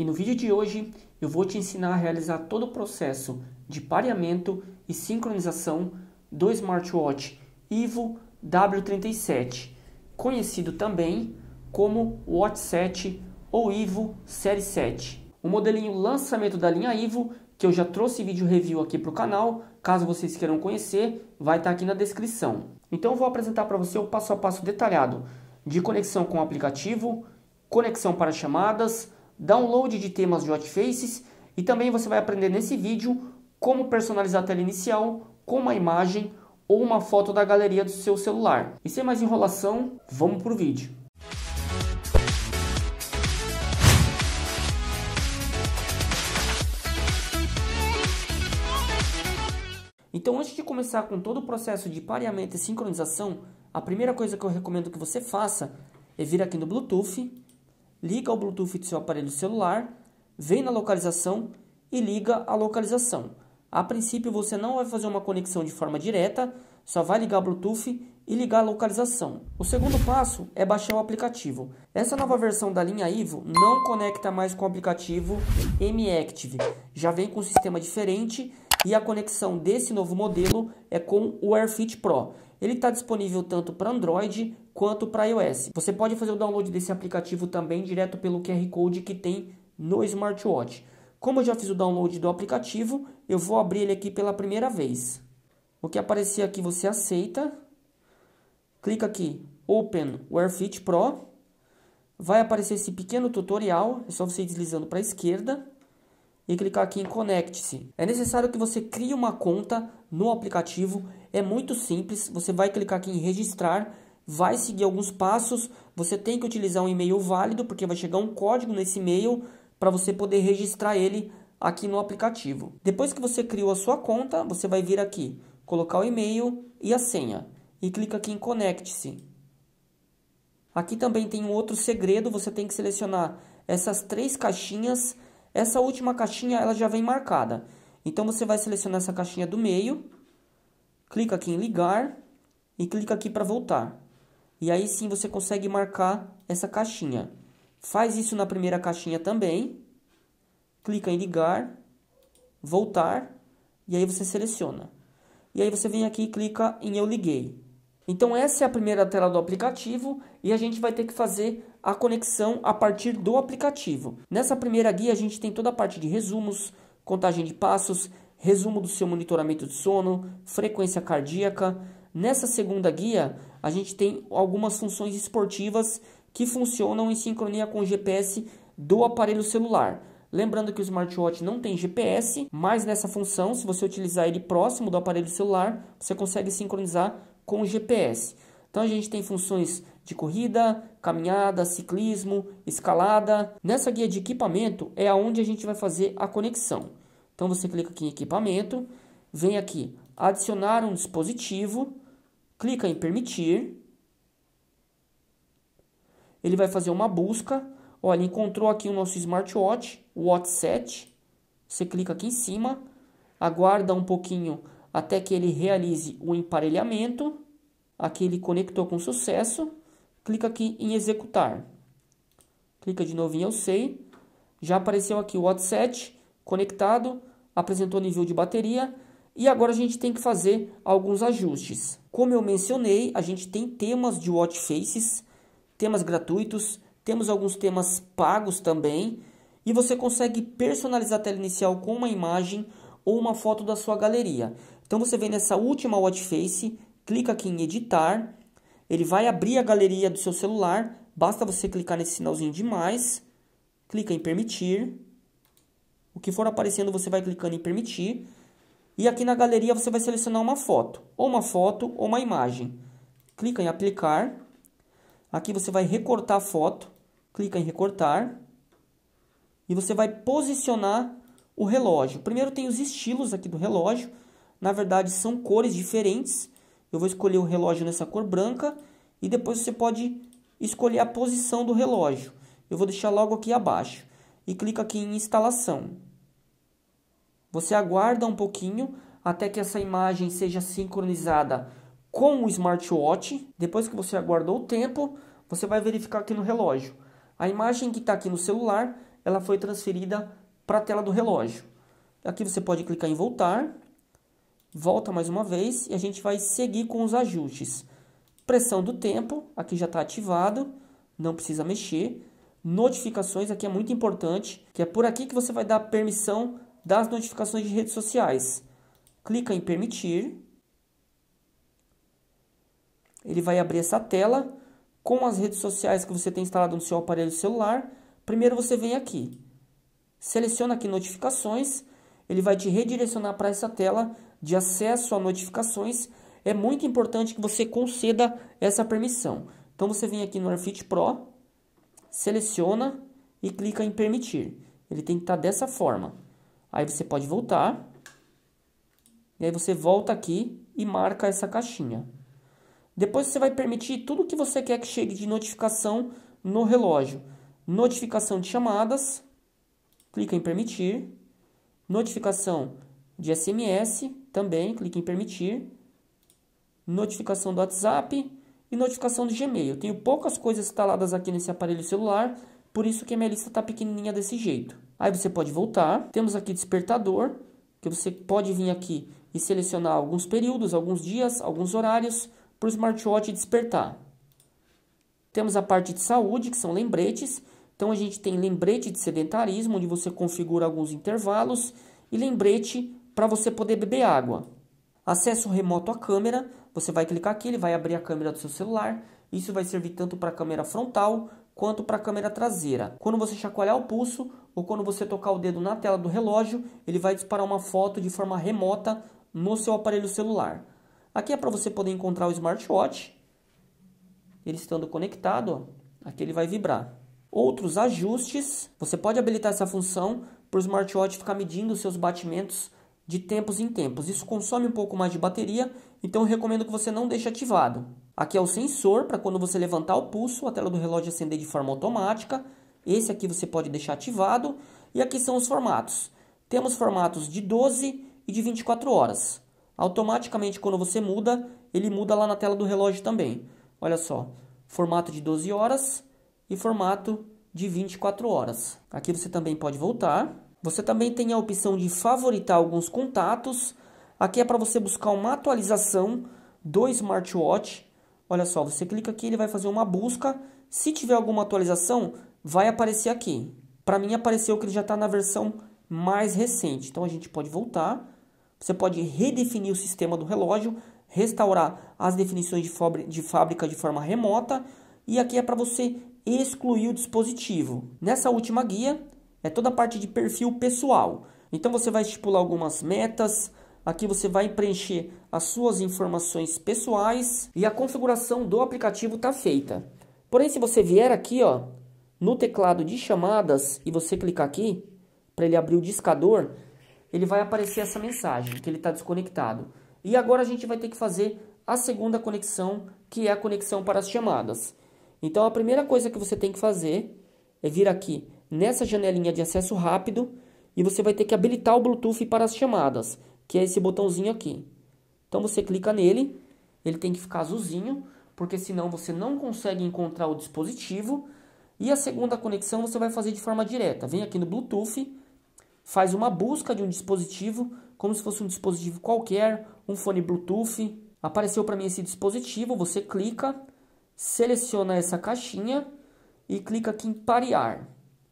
E no vídeo de hoje eu vou te ensinar a realizar todo o processo de pareamento e sincronização do smartwatch Ivo W37, conhecido também como Watch 7 ou Ivo Série 7. O modelinho lançamento da linha Ivo, que eu já trouxe vídeo review aqui para o canal, caso vocês queiram conhecer, vai estar tá aqui na descrição. Então eu vou apresentar para você o passo a passo detalhado de conexão com o aplicativo, conexão para chamadas, download de temas de Hotfaces e também você vai aprender nesse vídeo como personalizar a tela inicial com uma imagem ou uma foto da galeria do seu celular. E sem mais enrolação, vamos para o vídeo. Então, antes de começar com todo o processo de pareamento e sincronização, a primeira coisa que eu recomendo que você faça é vir aqui no Bluetooth, liga o Bluetooth do seu aparelho celular, vem na localização e liga a localização. A princípio você não vai fazer uma conexão de forma direta, só vai ligar o Bluetooth e ligar a localização. O segundo passo é baixar o aplicativo. Essa nova versão da linha Ivo não conecta mais com o aplicativo M-Active, já vem com um sistema diferente e a conexão desse novo modelo é com o AirFit Pro. Ele está disponível tanto para Android quanto para iOS. Você pode fazer o download desse aplicativo também direto pelo QR Code que tem no smartwatch. Como eu já fiz o download do aplicativo, eu vou abrir ele aqui pela primeira vez. O que aparecer aqui você aceita. Clica aqui Open WearFit Pro. Vai aparecer esse pequeno tutorial, é só você ir deslizando para a esquerda e clicar aqui em Conecte-se. É necessário que você crie uma conta no aplicativo, é muito simples, você vai clicar aqui em Registrar, vai seguir alguns passos, você tem que utilizar um e-mail válido, porque vai chegar um código nesse e-mail para você poder registrar ele aqui no aplicativo. Depois que você criou a sua conta, você vai vir aqui, colocar o e-mail e a senha e clica aqui em Conecte-se. Aqui também tem um outro segredo, você tem que selecionar essas três caixinhas essa última caixinha ela já vem marcada. Então você vai selecionar essa caixinha do meio, clica aqui em ligar e clica aqui para voltar. E aí sim você consegue marcar essa caixinha. Faz isso na primeira caixinha também. Clica em ligar, voltar e aí você seleciona. E aí você vem aqui e clica em eu liguei. Então essa é a primeira tela do aplicativo e a gente vai ter que fazer a conexão a partir do aplicativo. Nessa primeira guia a gente tem toda a parte de resumos, contagem de passos, resumo do seu monitoramento de sono, frequência cardíaca. Nessa segunda guia a gente tem algumas funções esportivas que funcionam em sincronia com o GPS do aparelho celular. Lembrando que o smartwatch não tem GPS, mas nessa função, se você utilizar ele próximo do aparelho celular, você consegue sincronizar com o GPS. Então a gente tem funções de corrida, caminhada, ciclismo, escalada. Nessa guia de equipamento é aonde a gente vai fazer a conexão. Então você clica aqui em equipamento, vem aqui adicionar um dispositivo, clica em permitir. Ele vai fazer uma busca. Olha, encontrou aqui o nosso smartwatch, o Watch 7. Você clica aqui em cima, aguarda um pouquinho até que ele realize o emparelhamento. Aqui ele conectou com sucesso. Clica aqui em executar. Clica de novo em eu sei. Já apareceu aqui o WhatsApp conectado, apresentou nível de bateria e agora a gente tem que fazer alguns ajustes. Como eu mencionei, a gente tem temas de watch faces, temas gratuitos, temos alguns temas pagos também. E você consegue personalizar a tela inicial com uma imagem ou uma foto da sua galeria. Então você vem nessa última watch face, clica aqui em editar, ele vai abrir a galeria do seu celular, basta você clicar nesse sinalzinho de mais, clica em permitir, o que for aparecendo você vai clicando em permitir, e aqui na galeria você vai selecionar uma foto, ou uma foto ou uma imagem. Clica em aplicar, aqui você vai recortar a foto, clica em recortar, e você vai posicionar o relógio. Primeiro tem os estilos aqui do relógio, na verdade, são cores diferentes. Eu vou escolher o relógio nessa cor branca e depois você pode escolher a posição do relógio. Eu vou deixar logo aqui abaixo e clica aqui em instalação. Você aguarda um pouquinho até que essa imagem seja sincronizada com o smartwatch. Depois que você aguardou o tempo, você vai verificar aqui no relógio. A imagem que está aqui no celular ela foi transferida para a tela do relógio. Aqui você pode clicar em voltar, volta mais uma vez e a gente vai seguir com os ajustes. Pressão do tempo, aqui já está ativado, não precisa mexer. Notificações, aqui é muito importante, que é por aqui que você vai dar permissão das notificações de redes sociais. Clica em permitir. Ele vai abrir essa tela com as redes sociais que você tem instalado no seu aparelho celular. Primeiro você vem aqui, seleciona aqui notificações, ele vai te redirecionar para essa tela de acesso a notificações. É muito importante que você conceda essa permissão. Então você vem aqui no AirFit Pro, seleciona e clica em permitir. Ele tem que estar dessa forma. Aí você pode voltar. E aí você volta aqui e marca essa caixinha. Depois você vai permitir tudo que você quer que chegue de notificação no relógio. Notificação de chamadas, clica em permitir. Notificação de SMS, também clica em permitir. Notificação do WhatsApp e notificação do Gmail. Tenho poucas coisas instaladas aqui nesse aparelho celular, por isso que a minha lista está pequenininha desse jeito. Aí você pode voltar. Temos aqui despertador, que você pode vir aqui e selecionar alguns períodos, alguns dias, alguns horários para o smartwatch despertar. Temos a parte de saúde, que são lembretes. Então a gente tem lembrete de sedentarismo, onde você configura alguns intervalos, e lembrete para você poder beber água. Acesso remoto à câmera, você vai clicar aqui, ele vai abrir a câmera do seu celular. Isso vai servir tanto para a câmera frontal quanto para a câmera traseira. Quando você chacoalhar o pulso ou quando você tocar o dedo na tela do relógio, ele vai disparar uma foto de forma remota no seu aparelho celular. Aqui é para você poder encontrar o smartwatch. Ele estando conectado, ó, aqui ele vai vibrar. Outros ajustes, você pode habilitar essa função para o smartwatch ficar medindo seus batimentos de tempos em tempos. Isso consome um pouco mais de bateria, então recomendo que você não deixe ativado. Aqui é o sensor para quando você levantar o pulso, a tela do relógio acender de forma automática. Esse aqui você pode deixar ativado. E aqui são os formatos. Temos formatos de 12 e de 24 horas. Automaticamente, quando você muda, ele muda lá na tela do relógio também. Olha só, formato de 12 horas e formato de 24 horas. Aqui você também pode voltar. Você também tem a opção de favoritar alguns contatos. Aqui é para você buscar uma atualização do smartwatch. Olha só, você clica aqui, ele vai fazer uma busca. Se tiver alguma atualização, vai aparecer aqui. Para mim apareceu que ele já está na versão mais recente. Então a gente pode voltar você pode redefinir o sistema do relógio, restaurar as definições de, fábrica de forma remota e aqui é para você excluir o dispositivo. Nessa última guia é toda a parte de perfil pessoal. Então você vai estipular algumas metas, aqui você vai preencher as suas informações pessoais e a configuração do aplicativo está feita. Porém, se você vier aqui ó, no teclado de chamadas e você clicar aqui para ele abrir o discador, ele vai aparecer essa mensagem, que ele está desconectado. E agora a gente vai ter que fazer a segunda conexão, que é a conexão para as chamadas. Então a primeira coisa que você tem que fazer é vir aqui nessa janelinha de acesso rápido e você vai ter que habilitar o Bluetooth para as chamadas, que é esse botãozinho aqui. Então você clica nele, ele tem que ficar azulzinho, porque senão você não consegue encontrar o dispositivo. E a segunda conexão você vai fazer de forma direta. Vem aqui no Bluetooth, faz uma busca de um dispositivo, como se fosse um dispositivo qualquer, um fone Bluetooth. Apareceu para mim esse dispositivo, você clica, seleciona essa caixinha e clica aqui em parear.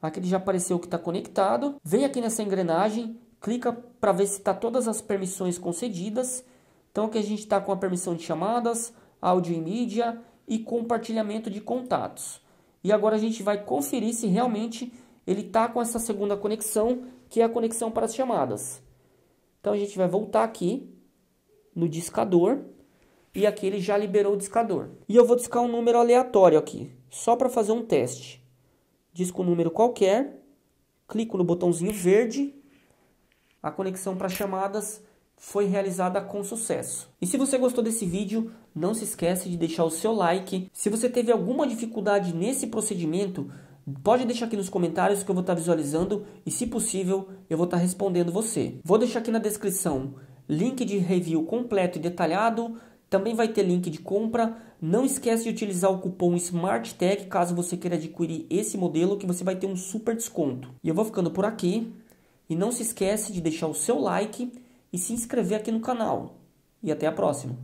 Aqui ele já apareceu que está conectado. Vem aqui nessa engrenagem, clica para ver se está todas as permissões concedidas. Então aqui a gente está com a permissão de chamadas, áudio e mídia e compartilhamento de contatos. E agora a gente vai conferir se realmente ele está com essa segunda conexão que é a conexão para as chamadas. Então a gente vai voltar aqui no discador e aqui ele já liberou o discador. E eu vou discar um número aleatório aqui, só para fazer um teste. Disco um número qualquer, clico no botãozinho verde, a conexão para chamadas foi realizada com sucesso. E se você gostou desse vídeo, não se esquece de deixar o seu like. Se você teve alguma dificuldade nesse procedimento, Pode deixar aqui nos comentários que eu vou estar visualizando e, se possível, eu vou estar respondendo você. Vou deixar aqui na descrição link de review completo e detalhado. Também vai ter link de compra Não esquece de utilizar o cupom SMARTTECH caso você queira adquirir esse modelo que você vai ter um super desconto. E eu vou ficando por aqui. E não se esquece de deixar o seu like e se inscrever aqui no canal. E até a próxima!